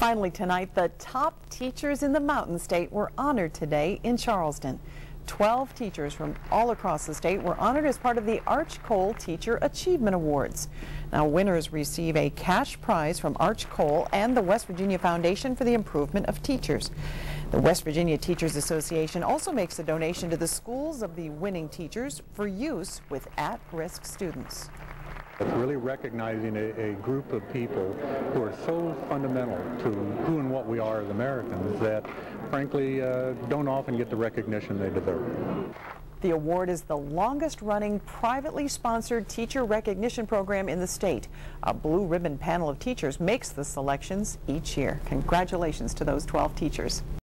Finally tonight, the top teachers in the Mountain State were honored today in Charleston. 12 teachers from all across the state were honored as part of the Arch Coal Teacher Achievement Awards. Now winners receive a cash prize from Arch Coal and the West Virginia Foundation for the Improvement of Teachers. The West Virginia Teachers Association also makes a donation to the schools of the winning teachers for use with at-risk students. It's really recognizing a, a, group of people who are so fundamental to who and what we are as Americans that, frankly, uh, don't often get the recognition they deserve. The award is the longest running privately sponsored teacher recognition program in the state. A blue ribbon panel of teachers makes the selections each year. Congratulations to those 12 teachers.